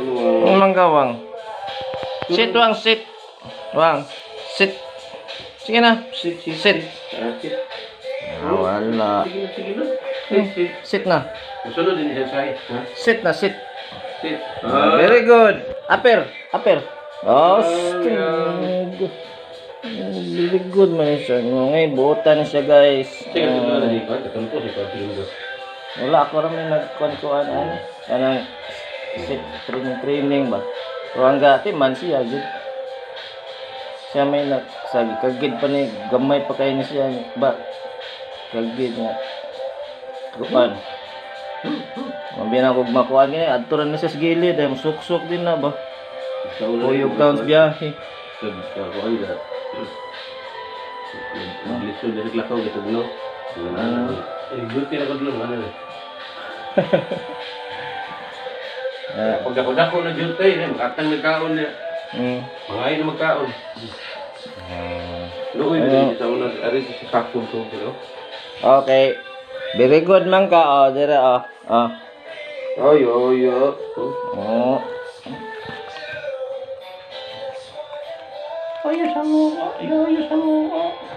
Ang mangga, Wang. Sit, Wang, sit. Wang, sit. Sige na. Sit, sit, Sit. Ah, sit. Ah, wala. Sige na, sige na. Sit, sit. Sit na. Sunod din siya sa'yo. Sit na, sit. Sit. Ah, very good. Upper, upper. Oh, Ah, sting. Very good man siya. Ngayon, buutan na siya, guys. Sige, ko. wala ako rin may nagkuhan-kuhan. Ano? Anong training training ba? Pero ang gati man siya, good. Siya may nagsagi. Kagid pa ni, gamay pa kayo ni siya. Ba? Kagid nga. Kuhan. Mabiyan ako makuha niya. Adto na siya sa gilid. Ay, suksok din na ba? Sa ulo. Uyog daw sa biyahe. Sa sa kuan ga. Naglisod din lakaw gitu no. Eh, good kaya ko dulu ano eh. Ah, Pag ako dako na jud tay, eh, makatang nagkaon niya. mm. Mga ay na magkaon. Ah. Luoy din sa una ari sa sakong to pero. Okay. Very good man ka. Oh, dire oh. Oh. Ay, ay, ay. Oh. Ayo sa mo, ayo ayo sa mo.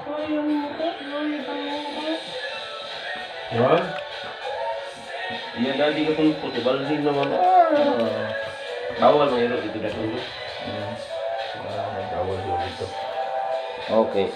Ayo ayo sa mo. iya sama hmm. hmm. okay